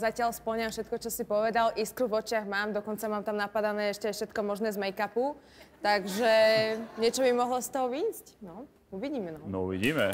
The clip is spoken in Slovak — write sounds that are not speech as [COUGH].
Zatiaľ splňam všetko, čo si povedal. Iskru v očiach mám, dokonca mám tam napadané ešte všetko možné z make-upu. Takže [LAUGHS] niečo by mohlo z toho výjsť. No, uvidíme. No, no uvidíme.